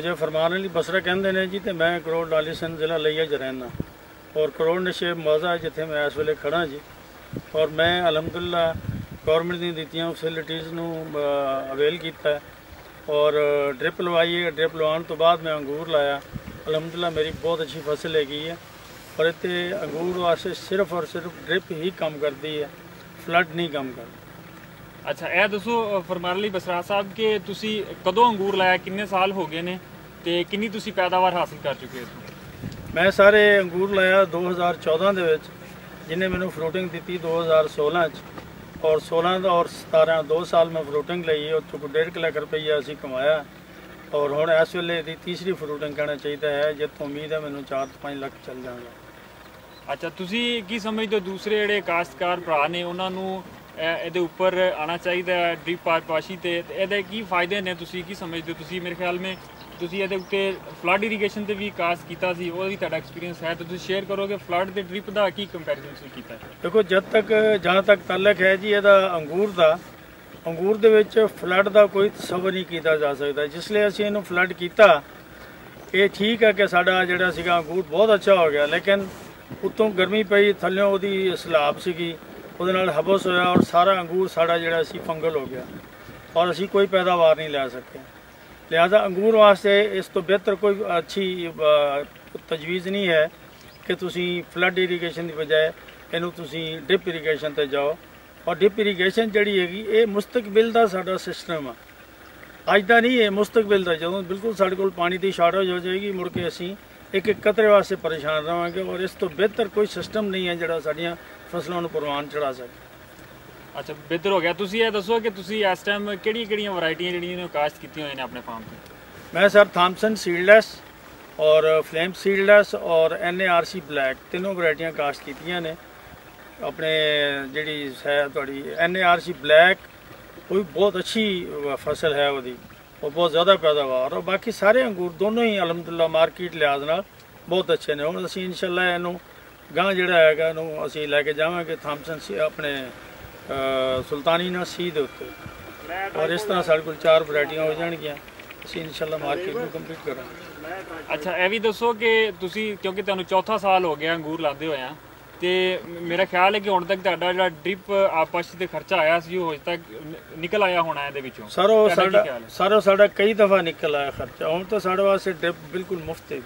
ਜੇ ਫਰਮਾਨ ਅਲੀ ਬਸਰਾ ਕਹਿੰਦੇ ਨੇ ਜੀ ਤੇ ਮੈਂ ਕਰੋੜ ਡਾਲੀਸਨ ਜ਼ਿਲ੍ਹਾ ਲਈਆ ਚ ਰਹਿਣਾ ਔਰ ਕਰੋੜ ਨਸ਼ੇ ਮੌਜ਼ਾ ਜਿੱਥੇ ਮੈਂ ਇਸ ਵੇਲੇ ਖੜਾ ਜੀ। ਔਰ ਮੈਂ ਅਲਹਮਦੁਲਿਲਾ ਗਵਰਨਮੈਂਟ ਦੀਆਂ ਦਿੱਤੀਆਂ ਫੈਸਿਲਿਟੀਆਂ ਨੂੰ ਅਵੇਲ ਕੀਤਾ। ਔਰ ਡ੍ਰਿਪ ਲਵਾਈ ਹੈ। ਡ੍ਰਿਪ ਲਵਾਉਣ ਤੋਂ ਬਾਅਦ ਮੈਂ ਅੰਗੂਰ ਲਾਇਆ। ਅਲਹਮਦੁਲਿਲਾ ਮੇਰੀ ਬਹੁਤ ਅੱਛੀ ਫਸਲ ਹੈਗੀ ਹੈ। ਪਰ ਇੱਥੇ ਅੰਗੂਰ ਵਾਸਤੇ ਸਿਰਫ ਔਰ ਸਿਰਫ ਡ੍ਰਿਪ ਹੀ ਕੰਮ ਕਰਦੀ ਹੈ। ਫਲੱਡ ਨਹੀਂ ਕੰਮ ਕਰਦੀ। ਅੱਛਾ ਇਹ ਦੱਸੋ ਫਰਮਾਨ ਅਲੀ ਬਸਰਾ ਸਾਹਿਬ ਕਿ ਤੁਸੀਂ ਕਦੋਂ ਅੰਗੂਰ ਲਾਇਆ ਕਿੰਨੇ ਸਾਲ ਹੋ ਗਏ ਨੇ ਤੇ ਕਿੰਨੀ ਤੁਸੀਂ ਪੈਦਾਵਾਰ ਹਾਸਲ ਕਰ ਚੁੱਕੇ ਹੋ ਮੈਂ ਸਾਰੇ ਅੰਗੂਰ ਲਾਇਆ 2014 ਦੇ ਵਿੱਚ ਜਿਹਨੇ ਮੈਨੂੰ ਫਰੂਟਿੰਗ ਦਿੱਤੀ 2016 ਚ। ਔਰ 16 ਦਾ ਔਰ 17 ਦੋ ਸਾਲ ਮੈਂ ਫਰੂਟਿੰਗ ਲਈ ਉੱਥੋਂ ਕੋ 1.5 ਲੱਖ ਰੁਪਈਆ ਅਸੀਂ ਕਮਾਇਆ। ਔਰ ਹੁਣ ਇਸ ਵੇਲੇ ਦੀ ਤੀਸਰੀ ਫਰੂਟਿੰਗ ਕਹਿਣਾ ਚਾਹੀਦਾ ਹੈ ਜਿੱਥੋਂ ਉਮੀਦ ਹੈ ਮੈਨੂੰ 4 ਤੋਂ 5 ਲੱਖ ਚੱਲ ਜਾਵਾਂਗਾ ਅੱਛਾ ਤੁਸੀਂ ਕੀ ਸਮਝਦੇ ਹੋ ਦੂਸਰੇ ਜਿਹੜੇ ਕਾਸ਼ਤਕਾਰ ਭਰਾ ਨੇ ਉਹਨਾਂ ਨੂੰ ਇਹਦੇ ਉੱਪਰ ਆਣਾ ਚਾਹੀਦਾ ਹੈ ਡ੍ਰਿਪ ਪਾਸ਼ੀ ਤੇ। ਤੇ ਇਹਦੇ ਕੀ ਫਾਇਦੇ ਨੇ ਤੁਸੀਂ ਕੀ ਸਮਝਦੇ ਹੋ? ਤੁਸੀਂ ਮੇਰੇ ਖਿਆਲ ਮੇ ਤੁਸੀਂ ਇਹਦੇ ਉੱਤੇ ਫਲੱਡ ਇਰੀਗੇਸ਼ਨ ਤੇ ਵੀ ਕਾਸ ਕੀਤਾ ਸੀ, ਉਹਦਾ ਵੀ ਤੁਹਾਡਾ ਐਕਸਪੀਰੀਅੰਸ ਹੈ। ਤਾਂ ਤੁਸੀਂ ਸ਼ੇਅਰ ਕਰੋਗੇ ਫਲੱਡ ਤੇ ਡ੍ਰਿਪ ਦਾ ਕੀ ਕੰਪੈਰੀਜ਼ਨ ਤੁਸੀਂ ਕੀਤਾ ਦੇਖੋ, ਜਦ ਤੱਕ, ਜਹਾਂ ਤੱਕ ਤਾਲਕ ਹੈ ਜੀ, ਇਹਦਾ ਅੰਗੂਰ ਦਾ, ਅੰਗੂਰ ਦੇ ਵਿੱਚ ਫਲੱਡ ਦਾ ਕੋਈ ਤਸਵਰ ਨਹੀਂ ਕੀਤਾ ਜਾ ਸਕਦਾ। ਜਿਸ ਲਈ ਅਸੀਂ ਇਹਨੂੰ ਫਲੱਡ ਕੀਤਾ, ਇਹ ਠੀਕ ਹੈ ਕਿ ਸਾਡਾ ਜਿਹੜਾ ਸੀਗਾ ਅੰਗੂਰ ਬਹੁਤ ਅੱਛਾ ਹੋ ਗਿਆ, ਲੇਕਿਨ ਉੱਤੋਂ ਗਰਮੀ ਪਈ, ਥੱਲਿਓਂ ਉਹਦੀ ਸਲਾਬ ਸੀਗੀ। ਉਹਦੇ ਨਾਲ ਹਬਸ ਹੋਇਆ ਔਰ ਸਾਰਾ ਅੰਗੂਰ ਸਾਡਾ ਜਿਹੜਾ ਸੀ ਫੰਗਲ ਹੋ ਗਿਆ। ਔਰ ਅਸੀਂ ਕੋਈ ਪੈਦਾਵਾਰ ਨਹੀਂ ਲੈ ਸਕੇ। ਲਿਹਾਜ਼ਾ ਅੰਗੂਰ ਵਾਸਤੇ ਇਸ ਤੋਂ ਬਿਹਤਰ ਕੋਈ ਅੱਛੀ ਤਜਵੀਜ਼ ਨਹੀਂ ਹੈ ਕਿ ਤੁਸੀਂ ਫਲੱਡ ਇਰੀਗੇਸ਼ਨ ਦੀ ਬਜਾਏ ਇਹਨੂੰ ਤੁਸੀਂ ਡਿਪ ਇਰੀਗੇਸ਼ਨ ਤੇ ਜਾਓ। ਔਰ ਡਿਪ ਇਰੀਗੇਸ਼ਨ ਜਿਹੜੀ ਹੈਗੀ, ਇਹ ਮੁਸਤਕਬਲ ਦਾ ਸਾਡਾ ਸਿਸਟਮ ਆ। ਅੱਜ ਦਾ ਨਹੀਂ, ਇਹ ਮੁਸਤਕਬਲ ਦਾ। ਜਦੋਂ ਬਿਲਕੁਲ ਸਾਡੇ ਕੋਲ ਪਾਣੀ ਦੀ ਸ਼ਾਰਟੇਜ ਹੋ ਜਾਏਗੀ, ਮੁੜ ਕੇ ਅਸੀਂ ਇੱਕ ਇੱਕ ਕਤਰੇ ਵਾਸਤੇ ਪਰੇਸ਼ਾਨ ਰਵਾਂਗੇ ਔਰ ਇਸ ਤੋਂ ਬਿਹਤਰ ਕੋਈ ਸਿਸਟਮ ਨਹੀਂ ਹੈ ਜਿਹੜਾ ਸਾਡੀਆਂ ਫਸਲਾਂ ਨੂੰ ਪ੍ਰਵਾਨ ਚੜਾ ਸਕੇ। ਅੱਛਾ ਬਿਹਤਰ ਹੋ ਗਿਆ। ਤੁਸੀਂ ਇਹ ਦੱਸੋ ਕਿ ਤੁਸੀਂ ਇਸ ਟਾਈਮ ਕਿਹੜੀਆਂ ਕਿਹੜੀਆਂ ਵੈਰਾਈਟੀਆਂ ਜਿਹੜੀਆਂ ਨੇ ਕਾਸ਼ਤ ਕੀਤੀਆਂ ਹੋਈਆਂ ਨੇ ਆਪਣੇ ਫਾਰਮ ਤੇ? ਮੈਂ ਸਰ ਥਾਮਸਨ ਸੀਡਲੈਸ ਔਰ ਫਲੇਮ ਸੀਡਲੈਸ ਔਰ ਐਨਏਆਰਸੀ ਬਲੈਕ ਤਿੰਨੋਂ ਵੈਰਾਈਟੀਆਂ ਕਾਸਟ ਕੀਤੀਆਂ ਨੇ। ਆਪਣੇ ਜਿਹੜੀ ਹੈ ਤੁਹਾਡੀ ਐਨਏਆਰਸੀ ਬਲੈਕ ਉਹ ਵੀ ਬਹੁਤ ਅੱਛੀ ਫਸਲ ਹੈ ਉਹਦੀ। ਉਹ ਬਹੁਤ ਜ਼ਿਆਦਾ ਪੈਦਾਵਾਰ ਔਰ ਬਾਕੀ ਸਾਰੇ ਅੰਗੂਰ ਦੋਨੋਂ ਹੀ ਅਲਹਮਦੁਲਿਲਾ ਮਾਰਕੀਟ ਲਿਹਾਜ਼ ਨਾਲ ਬਹੁਤ ਅੱਛੇ ਨੇ। ਹੁਣ ਅਸੀਂ ਇਨਸ਼ਾਅੱਲਾ ਇਹਨੂੰ ਗਾਂ ਜਿਹੜਾ ਹੈਗਾ ਇਹਨੂੰ ਅਸੀਂ ਲੈ ਕੇ ਜਾਵਾਂਗੇ ਥਾਮਸਨ ਸੀ ਆਪਣੇ ਅ, ਸੁਲਤਾਨੀ ਨਾ ਸੀ ਦੇ ਉੱਤੇ। ਔਰ ਇਸ ਤਰ੍ਹਾਂ ਸਾਡੇ ਕੋਲ ਚਾਰ ਵੈਰਾਈਟੀਆਂ ਹੋ ਜਾਣਗੀਆਂ। ਅਸੀਂ ਇਨਸ਼ਾਅੱਲਾ ਮਾਰਕੀਟ ਨੂੰ ਕੰਪਲੀਟ ਕਰਾਂਗੇ। ਅੱਛਾ ਇਹ ਵੀ ਦੱਸੋ ਕਿ ਤੁਸੀਂ ਕਿਉਂਕਿ ਤੁਹਾਨੂੰ ਚੌਥਾ ਸਾਲ ਹੋ ਗਿਆ ਅੰਗੂਰ ਲਾਦੇ ਹੋਇਆ ਤੇ ਮੇਰਾ ਖਿਆਲ ਹੈ ਕਿ ਹੁਣ ਤੱਕ ਤੁਹਾਡਾ ਜਿਹੜਾ ਡ੍ਰਿਪ ਆਪਸ ਤੇ ਖਰਚਾ ਆਇਆ ਸੀ ਉਹ ਹਜੇ ਤੱਕ ਨਿਕਲ ਆਇਆ ਹੋਣਾ ਇਹਦੇ ਵਿੱਚੋਂ। ਸਰ ਉਹ ਸਾਡਾ? ਸਰ ਉਹ ਸਾਡਾ ਕਈ ਦਫਾ ਨਿਕਲ ਆਇਆ ਖਰਚਾ। ਹੁਣ ਤਾਂ ਸਾਡੇ ਵਾਸਤੇ ਡ੍ਰਿਪ ਬਿਲਕੁਲ ਮੁਫਤ ਹੈ